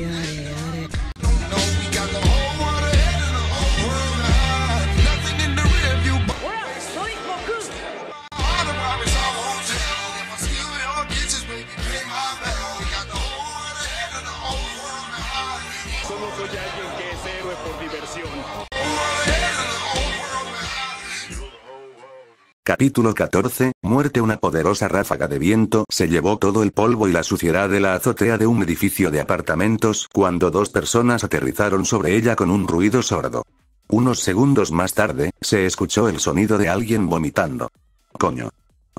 Solo Capítulo 14. Muerte Una poderosa ráfaga de viento se llevó todo el polvo y la suciedad de la azotea de un edificio de apartamentos cuando dos personas aterrizaron sobre ella con un ruido sordo. Unos segundos más tarde, se escuchó el sonido de alguien vomitando. Coño.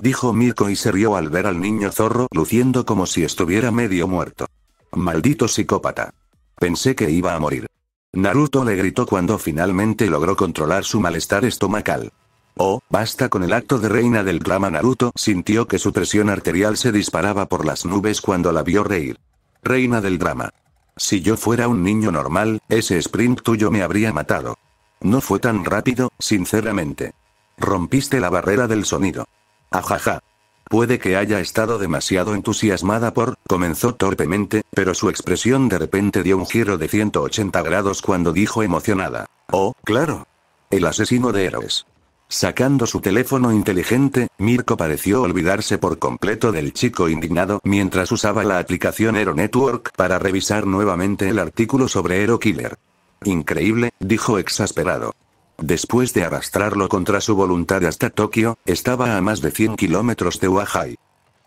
Dijo Mirko y se rió al ver al niño zorro luciendo como si estuviera medio muerto. Maldito psicópata. Pensé que iba a morir. Naruto le gritó cuando finalmente logró controlar su malestar estomacal. Oh, basta con el acto de reina del drama Naruto sintió que su presión arterial se disparaba por las nubes cuando la vio reír. Reina del drama. Si yo fuera un niño normal, ese sprint tuyo me habría matado. No fue tan rápido, sinceramente. Rompiste la barrera del sonido. Ajaja. Puede que haya estado demasiado entusiasmada por, comenzó torpemente, pero su expresión de repente dio un giro de 180 grados cuando dijo emocionada. Oh, claro. El asesino de héroes. Sacando su teléfono inteligente, Mirko pareció olvidarse por completo del chico indignado mientras usaba la aplicación Hero Network para revisar nuevamente el artículo sobre Hero Killer. Increíble, dijo exasperado. Después de arrastrarlo contra su voluntad hasta Tokio, estaba a más de 100 kilómetros de Wahai.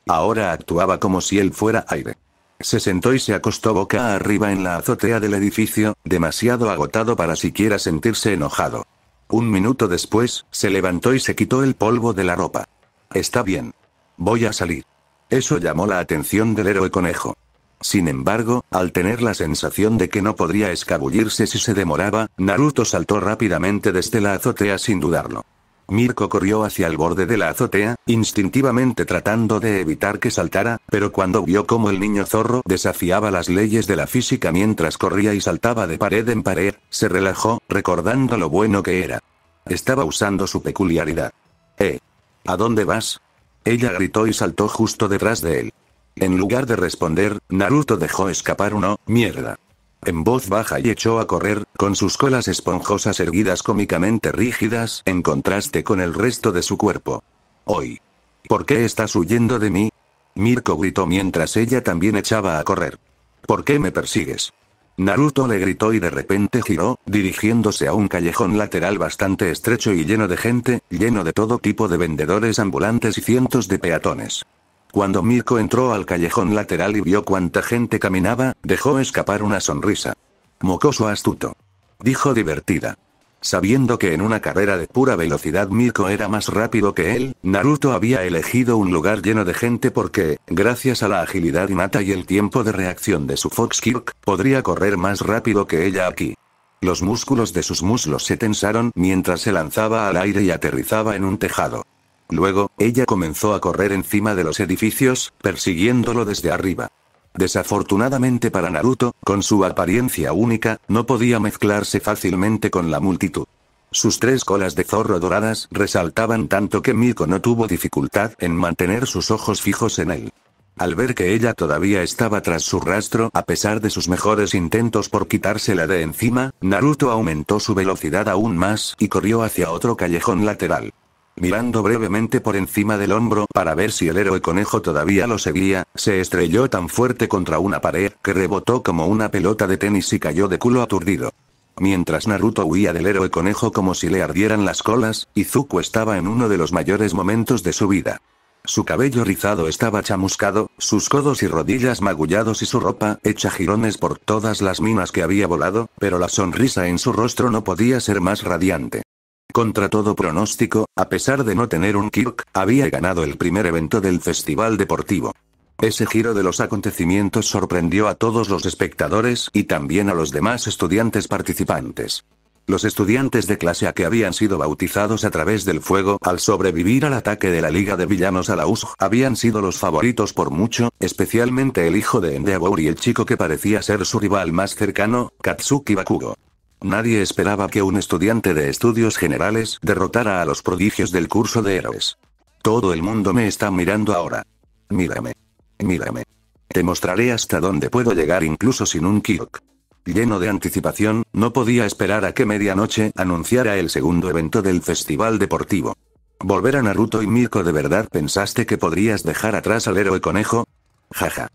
Ahora actuaba como si él fuera aire. Se sentó y se acostó boca arriba en la azotea del edificio, demasiado agotado para siquiera sentirse enojado. Un minuto después, se levantó y se quitó el polvo de la ropa. Está bien. Voy a salir. Eso llamó la atención del héroe conejo. Sin embargo, al tener la sensación de que no podría escabullirse si se demoraba, Naruto saltó rápidamente desde la azotea sin dudarlo. Mirko corrió hacia el borde de la azotea, instintivamente tratando de evitar que saltara, pero cuando vio cómo el niño zorro desafiaba las leyes de la física mientras corría y saltaba de pared en pared, se relajó, recordando lo bueno que era. Estaba usando su peculiaridad. ¿Eh? ¿A dónde vas? Ella gritó y saltó justo detrás de él. En lugar de responder, Naruto dejó escapar uno, mierda. En voz baja y echó a correr, con sus colas esponjosas erguidas cómicamente rígidas, en contraste con el resto de su cuerpo. Hoy. ¿Por qué estás huyendo de mí? Mirko gritó mientras ella también echaba a correr. ¿Por qué me persigues? Naruto le gritó y de repente giró, dirigiéndose a un callejón lateral bastante estrecho y lleno de gente, lleno de todo tipo de vendedores ambulantes y cientos de peatones. Cuando Mirko entró al callejón lateral y vio cuánta gente caminaba, dejó escapar una sonrisa. Mocoso astuto. Dijo divertida. Sabiendo que en una carrera de pura velocidad Mirko era más rápido que él, Naruto había elegido un lugar lleno de gente porque, gracias a la agilidad innata y el tiempo de reacción de su Foxkirk, podría correr más rápido que ella aquí. Los músculos de sus muslos se tensaron mientras se lanzaba al aire y aterrizaba en un tejado. Luego, ella comenzó a correr encima de los edificios, persiguiéndolo desde arriba. Desafortunadamente para Naruto, con su apariencia única, no podía mezclarse fácilmente con la multitud. Sus tres colas de zorro doradas resaltaban tanto que Miko no tuvo dificultad en mantener sus ojos fijos en él. Al ver que ella todavía estaba tras su rastro a pesar de sus mejores intentos por quitársela de encima, Naruto aumentó su velocidad aún más y corrió hacia otro callejón lateral. Mirando brevemente por encima del hombro para ver si el héroe conejo todavía lo seguía, se estrelló tan fuerte contra una pared que rebotó como una pelota de tenis y cayó de culo aturdido. Mientras Naruto huía del héroe conejo como si le ardieran las colas, Izuku estaba en uno de los mayores momentos de su vida. Su cabello rizado estaba chamuscado, sus codos y rodillas magullados y su ropa hecha jirones por todas las minas que había volado, pero la sonrisa en su rostro no podía ser más radiante. Contra todo pronóstico, a pesar de no tener un Kirk, había ganado el primer evento del festival deportivo. Ese giro de los acontecimientos sorprendió a todos los espectadores y también a los demás estudiantes participantes. Los estudiantes de clase A que habían sido bautizados a través del fuego al sobrevivir al ataque de la Liga de Villanos a la USG habían sido los favoritos por mucho, especialmente el hijo de Endeavor y el chico que parecía ser su rival más cercano, Katsuki Bakugo. Nadie esperaba que un estudiante de estudios generales derrotara a los prodigios del curso de héroes. Todo el mundo me está mirando ahora. Mírame. Mírame. Te mostraré hasta dónde puedo llegar incluso sin un Kyok. Lleno de anticipación, no podía esperar a que medianoche anunciara el segundo evento del festival deportivo. ¿Volver a Naruto y Mirko de verdad pensaste que podrías dejar atrás al héroe conejo? Jaja.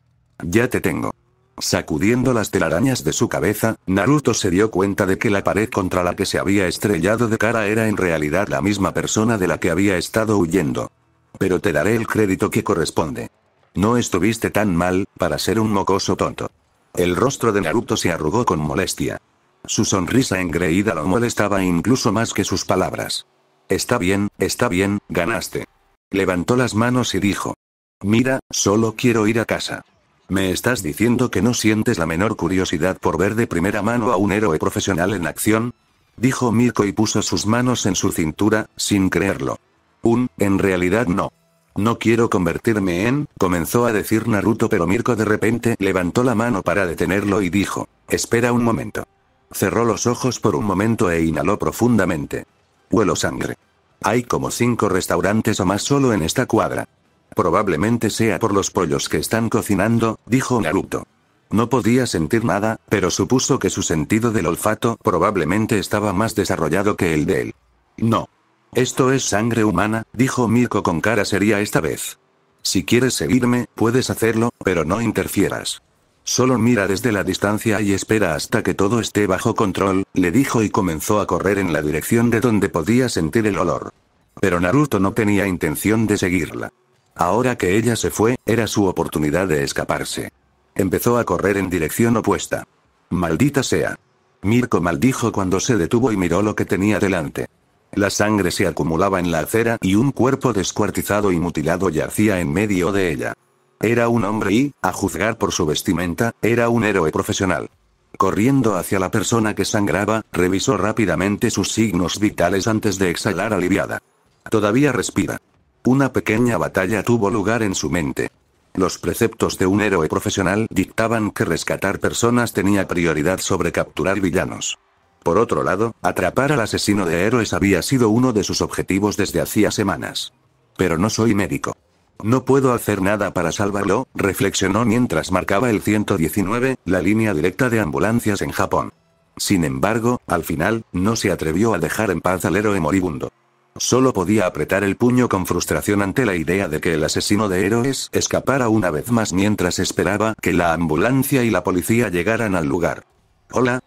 Ya te tengo. Sacudiendo las telarañas de su cabeza, Naruto se dio cuenta de que la pared contra la que se había estrellado de cara era en realidad la misma persona de la que había estado huyendo. Pero te daré el crédito que corresponde. No estuviste tan mal, para ser un mocoso tonto. El rostro de Naruto se arrugó con molestia. Su sonrisa engreída lo molestaba incluso más que sus palabras. Está bien, está bien, ganaste. Levantó las manos y dijo. Mira, solo quiero ir a casa. ¿Me estás diciendo que no sientes la menor curiosidad por ver de primera mano a un héroe profesional en acción? Dijo Mirko y puso sus manos en su cintura, sin creerlo. Un, en realidad no. No quiero convertirme en, comenzó a decir Naruto pero Mirko de repente levantó la mano para detenerlo y dijo, espera un momento. Cerró los ojos por un momento e inhaló profundamente. Huelo sangre. Hay como cinco restaurantes o más solo en esta cuadra. Probablemente sea por los pollos que están cocinando, dijo Naruto. No podía sentir nada, pero supuso que su sentido del olfato probablemente estaba más desarrollado que el de él. No. Esto es sangre humana, dijo Mirko con cara seria esta vez. Si quieres seguirme, puedes hacerlo, pero no interfieras. Solo mira desde la distancia y espera hasta que todo esté bajo control, le dijo y comenzó a correr en la dirección de donde podía sentir el olor. Pero Naruto no tenía intención de seguirla. Ahora que ella se fue, era su oportunidad de escaparse. Empezó a correr en dirección opuesta. Maldita sea. Mirko maldijo cuando se detuvo y miró lo que tenía delante. La sangre se acumulaba en la acera y un cuerpo descuartizado y mutilado yacía en medio de ella. Era un hombre y, a juzgar por su vestimenta, era un héroe profesional. Corriendo hacia la persona que sangraba, revisó rápidamente sus signos vitales antes de exhalar aliviada. Todavía respira. Una pequeña batalla tuvo lugar en su mente. Los preceptos de un héroe profesional dictaban que rescatar personas tenía prioridad sobre capturar villanos. Por otro lado, atrapar al asesino de héroes había sido uno de sus objetivos desde hacía semanas. Pero no soy médico. No puedo hacer nada para salvarlo, reflexionó mientras marcaba el 119, la línea directa de ambulancias en Japón. Sin embargo, al final, no se atrevió a dejar en paz al héroe moribundo. Solo podía apretar el puño con frustración ante la idea de que el asesino de héroes escapara una vez más mientras esperaba que la ambulancia y la policía llegaran al lugar. Hola,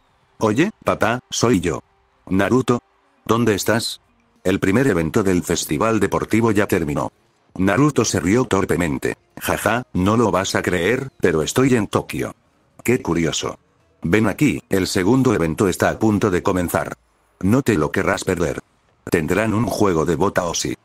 Oye, papá, soy yo. Naruto. ¿Dónde estás? El primer evento del festival deportivo ya terminó. Naruto se rió torpemente. Jaja, no lo vas a creer, pero estoy en Tokio. Qué curioso. Ven aquí, el segundo evento está a punto de comenzar. No te lo querrás perder. Tendrán un juego de bota o sí.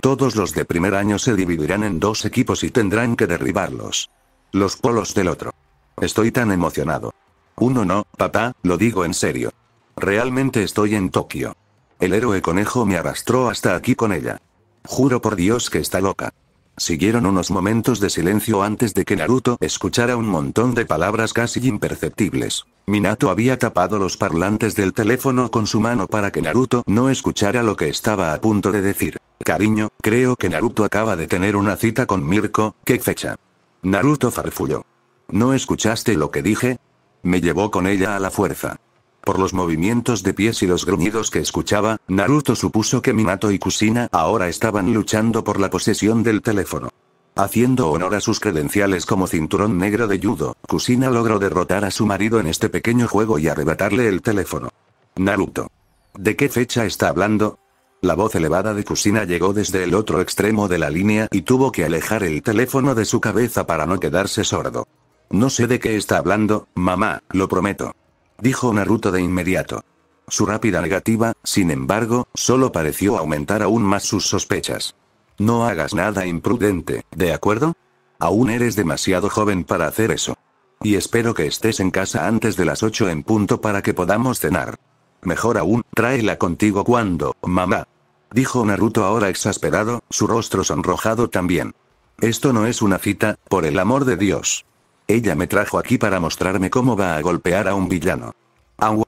Todos los de primer año se dividirán en dos equipos y tendrán que derribarlos. Los polos del otro. Estoy tan emocionado. Uno no, papá, lo digo en serio. Realmente estoy en Tokio. El héroe conejo me arrastró hasta aquí con ella. Juro por Dios que está loca. Siguieron unos momentos de silencio antes de que Naruto escuchara un montón de palabras casi imperceptibles. Minato había tapado los parlantes del teléfono con su mano para que Naruto no escuchara lo que estaba a punto de decir. Cariño, creo que Naruto acaba de tener una cita con Mirko, ¿qué fecha? Naruto farfulló. ¿No escuchaste lo que dije? Me llevó con ella a la fuerza. Por los movimientos de pies y los gruñidos que escuchaba, Naruto supuso que Minato y Kusina ahora estaban luchando por la posesión del teléfono. Haciendo honor a sus credenciales como cinturón negro de judo, Kusina logró derrotar a su marido en este pequeño juego y arrebatarle el teléfono. Naruto. ¿De qué fecha está hablando? La voz elevada de Kusina llegó desde el otro extremo de la línea y tuvo que alejar el teléfono de su cabeza para no quedarse sordo. No sé de qué está hablando, mamá, lo prometo. Dijo Naruto de inmediato. Su rápida negativa, sin embargo, solo pareció aumentar aún más sus sospechas. No hagas nada imprudente, ¿de acuerdo? Aún eres demasiado joven para hacer eso. Y espero que estés en casa antes de las 8 en punto para que podamos cenar. Mejor aún, tráela contigo cuando, mamá. Dijo Naruto ahora exasperado, su rostro sonrojado también. Esto no es una cita, por el amor de Dios. Ella me trajo aquí para mostrarme cómo va a golpear a un villano.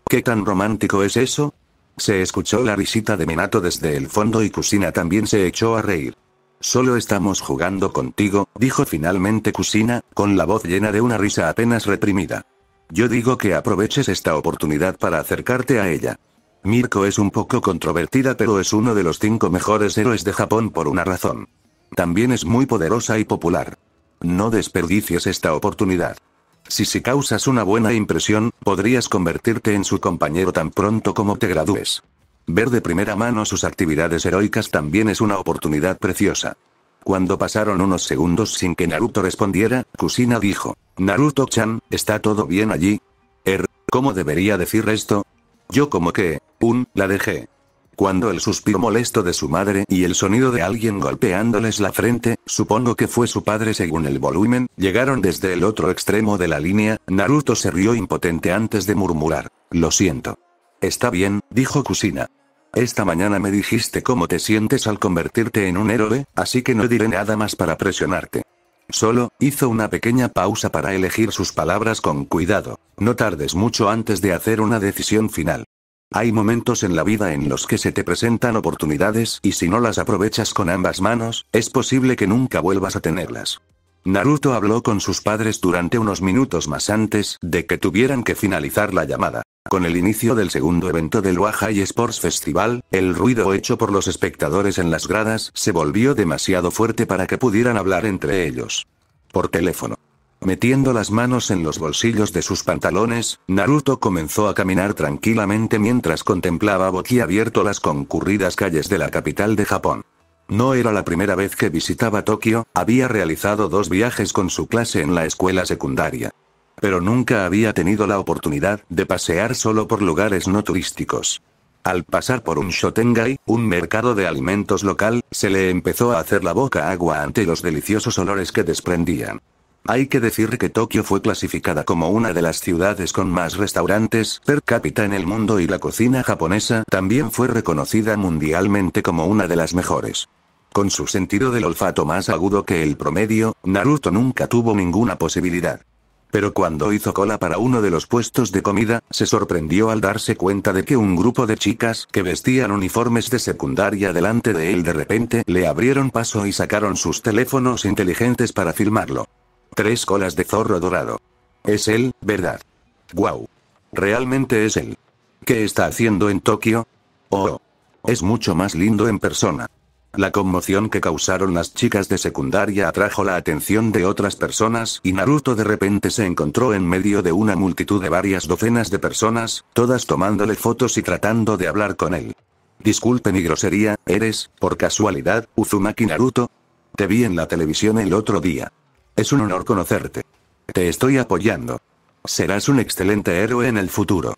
¿qué tan romántico es eso? Se escuchó la risita de Minato desde el fondo y Kusina también se echó a reír. Solo estamos jugando contigo, dijo finalmente Kusina, con la voz llena de una risa apenas reprimida. Yo digo que aproveches esta oportunidad para acercarte a ella. Mirko es un poco controvertida pero es uno de los cinco mejores héroes de Japón por una razón. También es muy poderosa y popular. No desperdicies esta oportunidad. Si si causas una buena impresión, podrías convertirte en su compañero tan pronto como te gradúes. Ver de primera mano sus actividades heroicas también es una oportunidad preciosa. Cuando pasaron unos segundos sin que Naruto respondiera, Kusina dijo, Naruto-chan, ¿está todo bien allí? Er, ¿cómo debería decir esto? Yo como que, un, la dejé. Cuando el suspiro molesto de su madre y el sonido de alguien golpeándoles la frente, supongo que fue su padre según el volumen, llegaron desde el otro extremo de la línea, Naruto se rió impotente antes de murmurar, lo siento. Está bien, dijo Kusina. Esta mañana me dijiste cómo te sientes al convertirte en un héroe, así que no diré nada más para presionarte. Solo, hizo una pequeña pausa para elegir sus palabras con cuidado. No tardes mucho antes de hacer una decisión final. Hay momentos en la vida en los que se te presentan oportunidades y si no las aprovechas con ambas manos, es posible que nunca vuelvas a tenerlas. Naruto habló con sus padres durante unos minutos más antes de que tuvieran que finalizar la llamada. Con el inicio del segundo evento del Wahai Sports Festival, el ruido hecho por los espectadores en las gradas se volvió demasiado fuerte para que pudieran hablar entre ellos. Por teléfono. Metiendo las manos en los bolsillos de sus pantalones, Naruto comenzó a caminar tranquilamente mientras contemplaba boquiabierto las concurridas calles de la capital de Japón. No era la primera vez que visitaba Tokio, había realizado dos viajes con su clase en la escuela secundaria. Pero nunca había tenido la oportunidad de pasear solo por lugares no turísticos. Al pasar por un shotengai, un mercado de alimentos local, se le empezó a hacer la boca agua ante los deliciosos olores que desprendían. Hay que decir que Tokio fue clasificada como una de las ciudades con más restaurantes per cápita en el mundo y la cocina japonesa también fue reconocida mundialmente como una de las mejores. Con su sentido del olfato más agudo que el promedio, Naruto nunca tuvo ninguna posibilidad. Pero cuando hizo cola para uno de los puestos de comida, se sorprendió al darse cuenta de que un grupo de chicas que vestían uniformes de secundaria delante de él de repente le abrieron paso y sacaron sus teléfonos inteligentes para filmarlo. Tres colas de zorro dorado. Es él, ¿verdad? Guau. Realmente es él. ¿Qué está haciendo en Tokio? Oh. Es mucho más lindo en persona. La conmoción que causaron las chicas de secundaria atrajo la atención de otras personas y Naruto de repente se encontró en medio de una multitud de varias docenas de personas, todas tomándole fotos y tratando de hablar con él. Disculpe mi grosería, ¿eres, por casualidad, Uzumaki Naruto? Te vi en la televisión el otro día. Es un honor conocerte. Te estoy apoyando. Serás un excelente héroe en el futuro.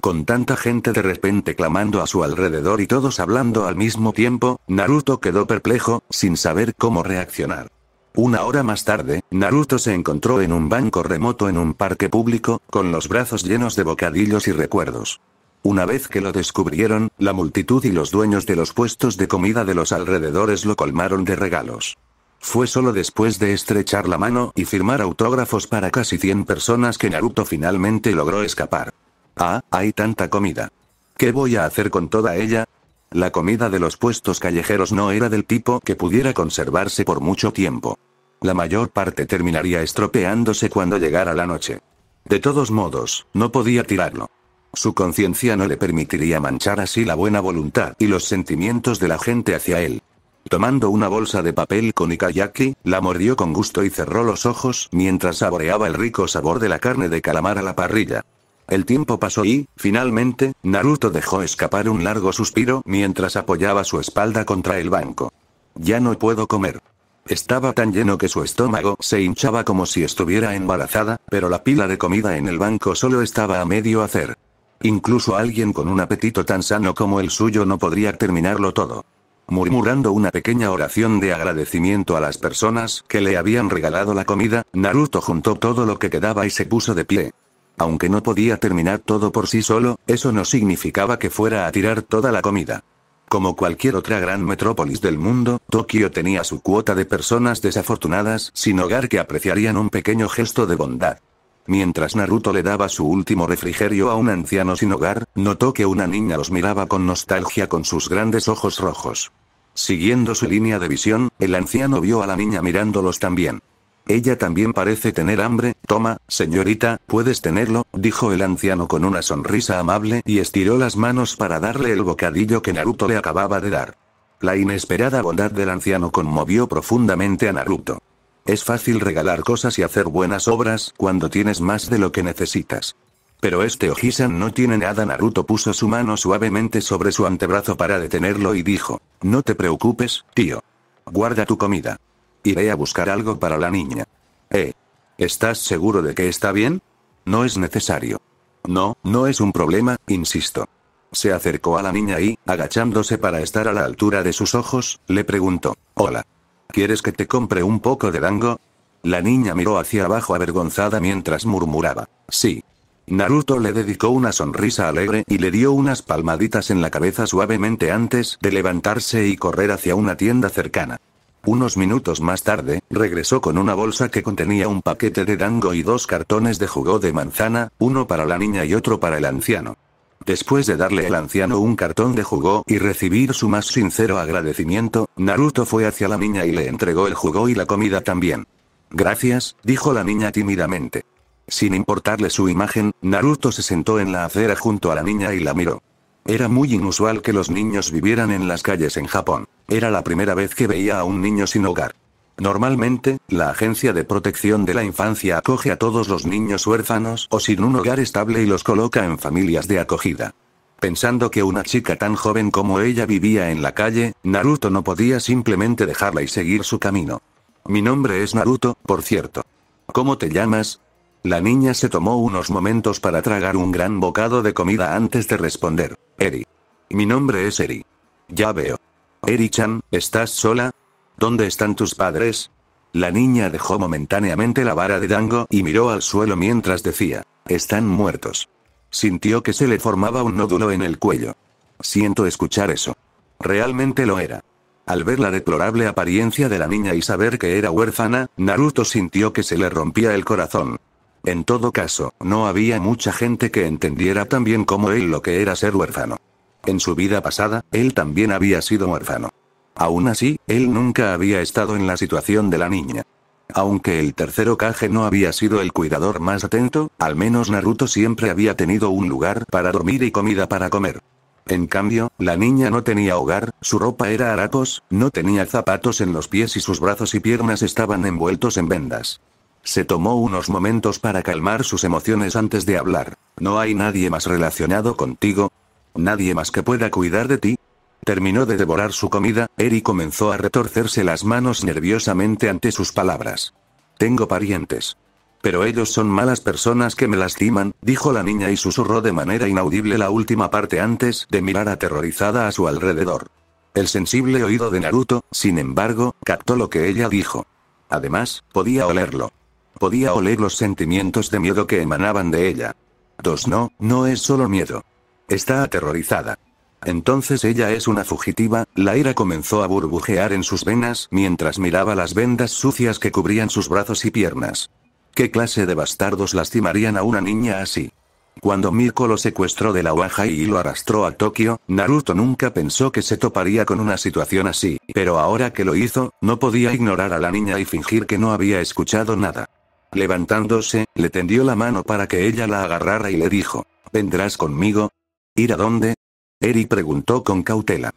Con tanta gente de repente clamando a su alrededor y todos hablando al mismo tiempo, Naruto quedó perplejo, sin saber cómo reaccionar. Una hora más tarde, Naruto se encontró en un banco remoto en un parque público, con los brazos llenos de bocadillos y recuerdos. Una vez que lo descubrieron, la multitud y los dueños de los puestos de comida de los alrededores lo colmaron de regalos. Fue solo después de estrechar la mano y firmar autógrafos para casi 100 personas que Naruto finalmente logró escapar. Ah, hay tanta comida. ¿Qué voy a hacer con toda ella? La comida de los puestos callejeros no era del tipo que pudiera conservarse por mucho tiempo. La mayor parte terminaría estropeándose cuando llegara la noche. De todos modos, no podía tirarlo. Su conciencia no le permitiría manchar así la buena voluntad y los sentimientos de la gente hacia él. Tomando una bolsa de papel con ikayaki, la mordió con gusto y cerró los ojos mientras saboreaba el rico sabor de la carne de calamar a la parrilla. El tiempo pasó y, finalmente, Naruto dejó escapar un largo suspiro mientras apoyaba su espalda contra el banco. Ya no puedo comer. Estaba tan lleno que su estómago se hinchaba como si estuviera embarazada, pero la pila de comida en el banco solo estaba a medio hacer. Incluso alguien con un apetito tan sano como el suyo no podría terminarlo todo. Murmurando una pequeña oración de agradecimiento a las personas que le habían regalado la comida, Naruto juntó todo lo que quedaba y se puso de pie. Aunque no podía terminar todo por sí solo, eso no significaba que fuera a tirar toda la comida. Como cualquier otra gran metrópolis del mundo, Tokio tenía su cuota de personas desafortunadas sin hogar que apreciarían un pequeño gesto de bondad. Mientras Naruto le daba su último refrigerio a un anciano sin hogar, notó que una niña los miraba con nostalgia con sus grandes ojos rojos. Siguiendo su línea de visión, el anciano vio a la niña mirándolos también. Ella también parece tener hambre, toma, señorita, puedes tenerlo, dijo el anciano con una sonrisa amable y estiró las manos para darle el bocadillo que Naruto le acababa de dar. La inesperada bondad del anciano conmovió profundamente a Naruto. Es fácil regalar cosas y hacer buenas obras cuando tienes más de lo que necesitas. Pero este Ojisan no tiene nada. Naruto puso su mano suavemente sobre su antebrazo para detenerlo y dijo, no te preocupes, tío. Guarda tu comida. Iré a buscar algo para la niña. Eh. ¿Estás seguro de que está bien? No es necesario. No, no es un problema, insisto. Se acercó a la niña y, agachándose para estar a la altura de sus ojos, le preguntó, Hola. ¿Quieres que te compre un poco de dango? La niña miró hacia abajo avergonzada mientras murmuraba, Sí. Naruto le dedicó una sonrisa alegre y le dio unas palmaditas en la cabeza suavemente antes de levantarse y correr hacia una tienda cercana. Unos minutos más tarde, regresó con una bolsa que contenía un paquete de dango y dos cartones de jugo de manzana, uno para la niña y otro para el anciano. Después de darle al anciano un cartón de jugo y recibir su más sincero agradecimiento, Naruto fue hacia la niña y le entregó el jugo y la comida también. Gracias, dijo la niña tímidamente. Sin importarle su imagen, Naruto se sentó en la acera junto a la niña y la miró. Era muy inusual que los niños vivieran en las calles en Japón. Era la primera vez que veía a un niño sin hogar. Normalmente, la Agencia de Protección de la Infancia acoge a todos los niños huérfanos o sin un hogar estable y los coloca en familias de acogida. Pensando que una chica tan joven como ella vivía en la calle, Naruto no podía simplemente dejarla y seguir su camino. Mi nombre es Naruto, por cierto. ¿Cómo te llamas? La niña se tomó unos momentos para tragar un gran bocado de comida antes de responder. Eri. Mi nombre es Eri. Ya veo. Eri-chan, ¿estás sola? ¿Dónde están tus padres? La niña dejó momentáneamente la vara de Dango y miró al suelo mientras decía, están muertos. Sintió que se le formaba un nódulo en el cuello. Siento escuchar eso. Realmente lo era. Al ver la deplorable apariencia de la niña y saber que era huérfana, Naruto sintió que se le rompía el corazón. En todo caso, no había mucha gente que entendiera tan bien como él lo que era ser huérfano. En su vida pasada, él también había sido huérfano. Aún así, él nunca había estado en la situación de la niña. Aunque el tercero Kage no había sido el cuidador más atento, al menos Naruto siempre había tenido un lugar para dormir y comida para comer. En cambio, la niña no tenía hogar, su ropa era harapos, no tenía zapatos en los pies y sus brazos y piernas estaban envueltos en vendas. Se tomó unos momentos para calmar sus emociones antes de hablar. ¿No hay nadie más relacionado contigo? ¿Nadie más que pueda cuidar de ti? Terminó de devorar su comida, Eri comenzó a retorcerse las manos nerviosamente ante sus palabras. Tengo parientes. Pero ellos son malas personas que me lastiman, dijo la niña y susurró de manera inaudible la última parte antes de mirar aterrorizada a su alrededor. El sensible oído de Naruto, sin embargo, captó lo que ella dijo. Además, podía olerlo. Podía oler los sentimientos de miedo que emanaban de ella. Dos no, no es solo miedo. Está aterrorizada. Entonces ella es una fugitiva, la ira comenzó a burbujear en sus venas mientras miraba las vendas sucias que cubrían sus brazos y piernas. ¿Qué clase de bastardos lastimarían a una niña así? Cuando Mirko lo secuestró de la Oaja y lo arrastró a Tokio, Naruto nunca pensó que se toparía con una situación así, pero ahora que lo hizo, no podía ignorar a la niña y fingir que no había escuchado nada. Levantándose, le tendió la mano para que ella la agarrara y le dijo, ¿vendrás conmigo? ¿Ir a dónde? Eri preguntó con cautela.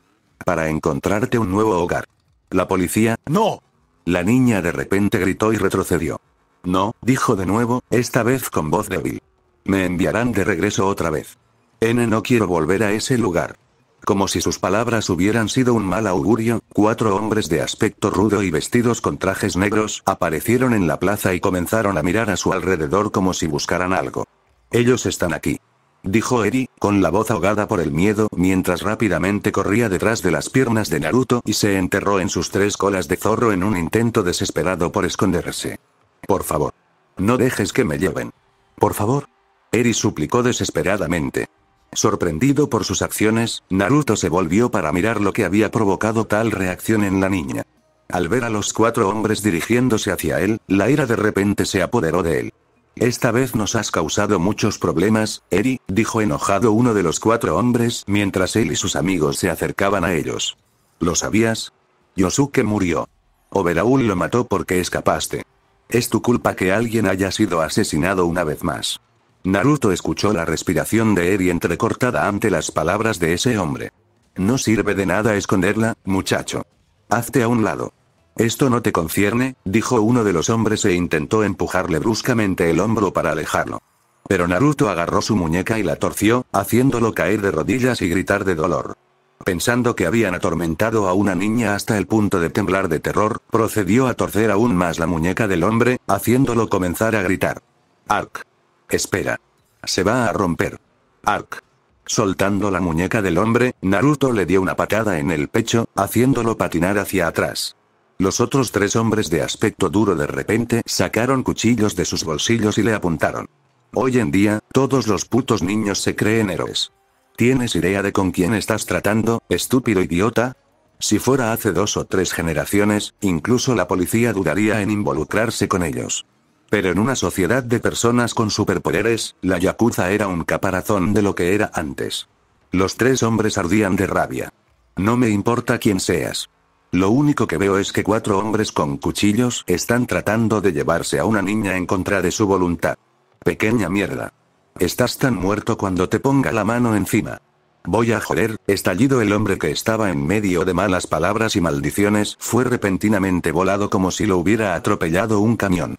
Para encontrarte un nuevo hogar. ¿La policía? ¡No! La niña de repente gritó y retrocedió. No, dijo de nuevo, esta vez con voz débil. Me enviarán de regreso otra vez. N no quiero volver a ese lugar. Como si sus palabras hubieran sido un mal augurio, cuatro hombres de aspecto rudo y vestidos con trajes negros aparecieron en la plaza y comenzaron a mirar a su alrededor como si buscaran algo. Ellos están aquí. Dijo Eri, con la voz ahogada por el miedo, mientras rápidamente corría detrás de las piernas de Naruto y se enterró en sus tres colas de zorro en un intento desesperado por esconderse. Por favor. No dejes que me lleven. Por favor. Eri suplicó desesperadamente. Sorprendido por sus acciones, Naruto se volvió para mirar lo que había provocado tal reacción en la niña. Al ver a los cuatro hombres dirigiéndose hacia él, la ira de repente se apoderó de él. Esta vez nos has causado muchos problemas, Eri, dijo enojado uno de los cuatro hombres mientras él y sus amigos se acercaban a ellos. ¿Lo sabías? Yosuke murió. Overaul lo mató porque escapaste. Es tu culpa que alguien haya sido asesinado una vez más. Naruto escuchó la respiración de Eri entrecortada ante las palabras de ese hombre. No sirve de nada esconderla, muchacho. Hazte a un lado. Esto no te concierne, dijo uno de los hombres e intentó empujarle bruscamente el hombro para alejarlo. Pero Naruto agarró su muñeca y la torció, haciéndolo caer de rodillas y gritar de dolor. Pensando que habían atormentado a una niña hasta el punto de temblar de terror, procedió a torcer aún más la muñeca del hombre, haciéndolo comenzar a gritar. Ark. Espera. Se va a romper. Ark. Soltando la muñeca del hombre, Naruto le dio una patada en el pecho, haciéndolo patinar hacia atrás. Los otros tres hombres de aspecto duro de repente sacaron cuchillos de sus bolsillos y le apuntaron. Hoy en día, todos los putos niños se creen héroes. ¿Tienes idea de con quién estás tratando, estúpido idiota? Si fuera hace dos o tres generaciones, incluso la policía dudaría en involucrarse con ellos. Pero en una sociedad de personas con superpoderes, la Yakuza era un caparazón de lo que era antes. Los tres hombres ardían de rabia. No me importa quién seas. Lo único que veo es que cuatro hombres con cuchillos están tratando de llevarse a una niña en contra de su voluntad. Pequeña mierda. Estás tan muerto cuando te ponga la mano encima. Voy a joder, estallido el hombre que estaba en medio de malas palabras y maldiciones, fue repentinamente volado como si lo hubiera atropellado un camión.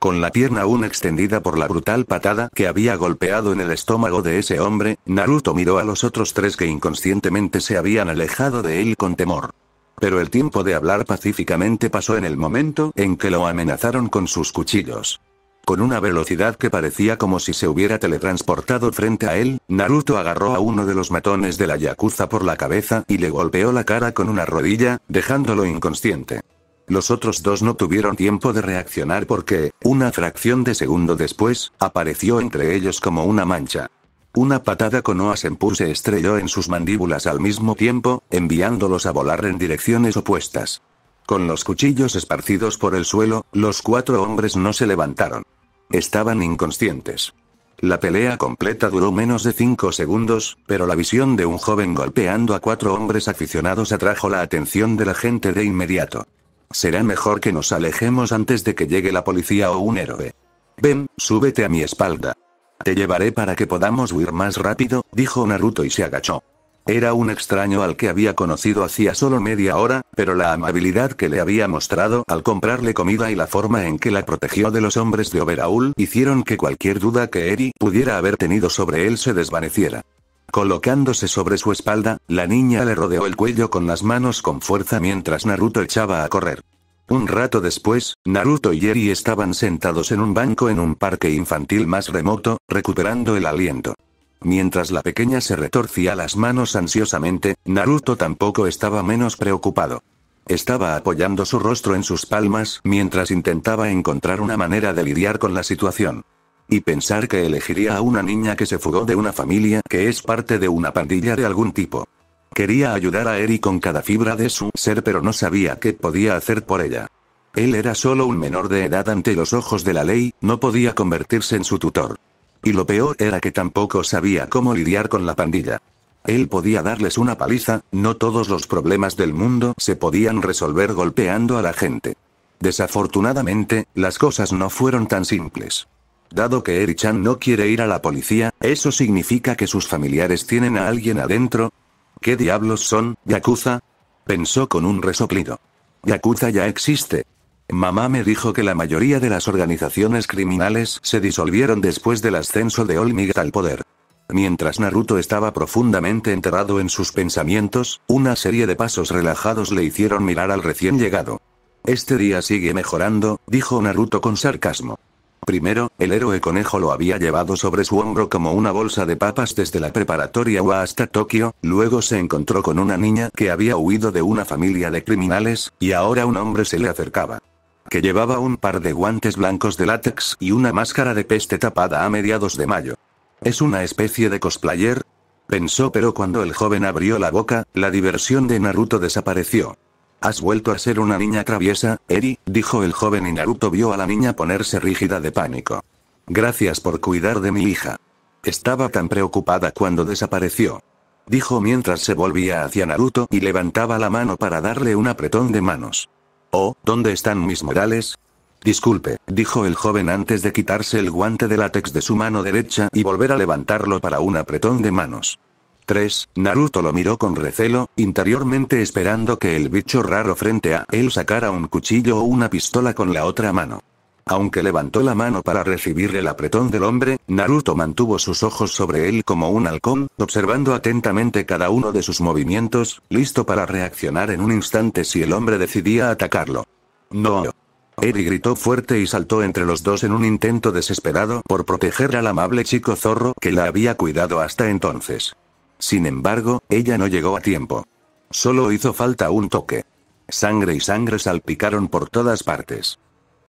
Con la pierna aún extendida por la brutal patada que había golpeado en el estómago de ese hombre, Naruto miró a los otros tres que inconscientemente se habían alejado de él con temor. Pero el tiempo de hablar pacíficamente pasó en el momento en que lo amenazaron con sus cuchillos. Con una velocidad que parecía como si se hubiera teletransportado frente a él, Naruto agarró a uno de los matones de la Yakuza por la cabeza y le golpeó la cara con una rodilla, dejándolo inconsciente. Los otros dos no tuvieron tiempo de reaccionar porque, una fracción de segundo después, apareció entre ellos como una mancha. Una patada con Oasenpu se estrelló en sus mandíbulas al mismo tiempo, enviándolos a volar en direcciones opuestas. Con los cuchillos esparcidos por el suelo, los cuatro hombres no se levantaron. Estaban inconscientes. La pelea completa duró menos de cinco segundos, pero la visión de un joven golpeando a cuatro hombres aficionados atrajo la atención de la gente de inmediato. Será mejor que nos alejemos antes de que llegue la policía o un héroe. Ven, súbete a mi espalda. Te llevaré para que podamos huir más rápido, dijo Naruto y se agachó. Era un extraño al que había conocido hacía solo media hora, pero la amabilidad que le había mostrado al comprarle comida y la forma en que la protegió de los hombres de Overaul hicieron que cualquier duda que Eri pudiera haber tenido sobre él se desvaneciera. Colocándose sobre su espalda, la niña le rodeó el cuello con las manos con fuerza mientras Naruto echaba a correr. Un rato después, Naruto y Eri estaban sentados en un banco en un parque infantil más remoto, recuperando el aliento. Mientras la pequeña se retorcía las manos ansiosamente, Naruto tampoco estaba menos preocupado. Estaba apoyando su rostro en sus palmas mientras intentaba encontrar una manera de lidiar con la situación. Y pensar que elegiría a una niña que se fugó de una familia que es parte de una pandilla de algún tipo. Quería ayudar a Eri con cada fibra de su ser pero no sabía qué podía hacer por ella. Él era solo un menor de edad ante los ojos de la ley, no podía convertirse en su tutor. Y lo peor era que tampoco sabía cómo lidiar con la pandilla. Él podía darles una paliza, no todos los problemas del mundo se podían resolver golpeando a la gente. Desafortunadamente, las cosas no fueron tan simples. Dado que Eri-chan no quiere ir a la policía, ¿eso significa que sus familiares tienen a alguien adentro? ¿Qué diablos son, Yakuza? Pensó con un resoplido. Yakuza ya existe. Mamá me dijo que la mayoría de las organizaciones criminales se disolvieron después del ascenso de Olmig al poder. Mientras Naruto estaba profundamente enterrado en sus pensamientos, una serie de pasos relajados le hicieron mirar al recién llegado. Este día sigue mejorando, dijo Naruto con sarcasmo. Primero, el héroe conejo lo había llevado sobre su hombro como una bolsa de papas desde la preparatoria UA hasta Tokio, luego se encontró con una niña que había huido de una familia de criminales, y ahora un hombre se le acercaba. Que llevaba un par de guantes blancos de látex y una máscara de peste tapada a mediados de mayo. ¿Es una especie de cosplayer? Pensó pero cuando el joven abrió la boca, la diversión de Naruto desapareció. Has vuelto a ser una niña traviesa, Eri, dijo el joven y Naruto vio a la niña ponerse rígida de pánico. Gracias por cuidar de mi hija. Estaba tan preocupada cuando desapareció. Dijo mientras se volvía hacia Naruto y levantaba la mano para darle un apretón de manos. Oh, ¿dónde están mis modales? Disculpe, dijo el joven antes de quitarse el guante de látex de su mano derecha y volver a levantarlo para un apretón de manos. 3. Naruto lo miró con recelo, interiormente esperando que el bicho raro frente a él sacara un cuchillo o una pistola con la otra mano. Aunque levantó la mano para recibir el apretón del hombre, Naruto mantuvo sus ojos sobre él como un halcón, observando atentamente cada uno de sus movimientos, listo para reaccionar en un instante si el hombre decidía atacarlo. No. Eri gritó fuerte y saltó entre los dos en un intento desesperado por proteger al amable chico zorro que la había cuidado hasta entonces. Sin embargo, ella no llegó a tiempo. Solo hizo falta un toque. Sangre y sangre salpicaron por todas partes.